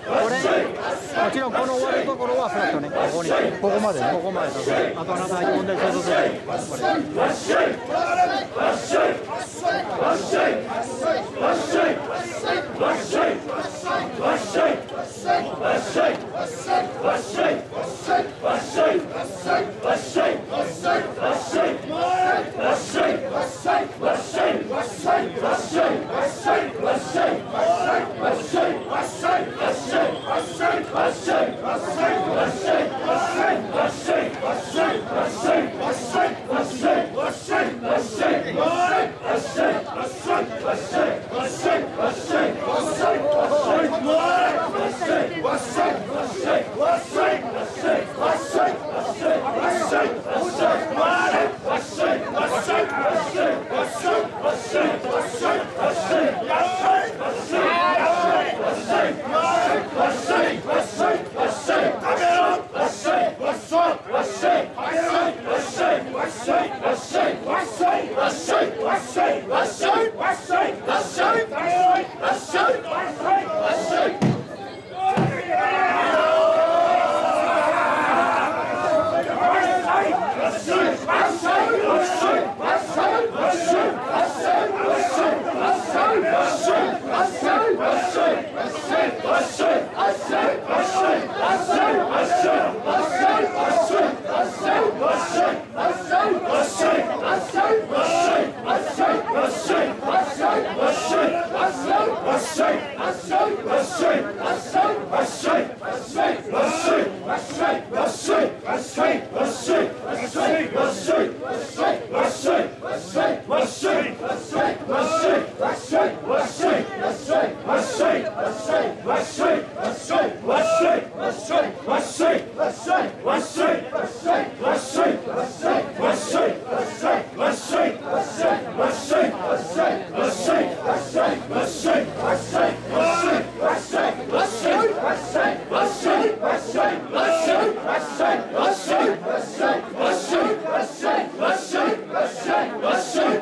これもちろんこの終わるところはフラットね。ここにここまで。ねここまでだあとあなた入りるこれわっしゃい Let's shake, let's shake, let's shake. Let's do it! Let's shoot!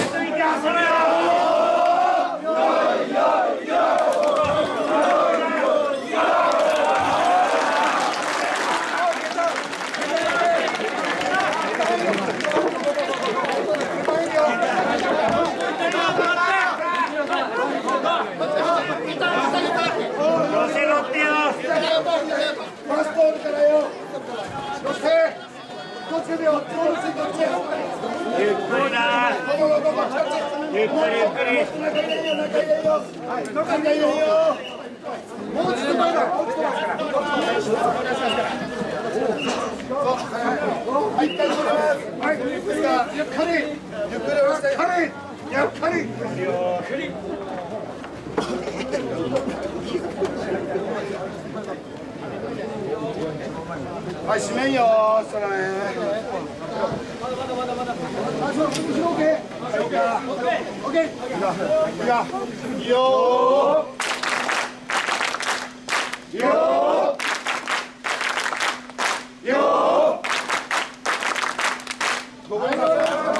ゆっくりなゆっくりゆっくりもうちょっと前だもうちょっと前からはい一回戻りますはいゆっくりゆっくりゆっくり下ろしてゆっくりゆっくりはい、閉めんよ、そらね。よー。いいよー。いいよー。ごめんなさい。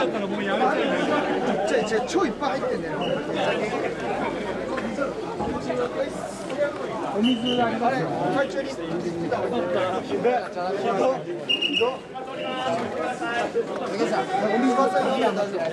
ちょいちょい超いっぱい入ってんだよ。お水ありますよ。海中に水見た方がいい。ひど。お水忘れたんだじゃない。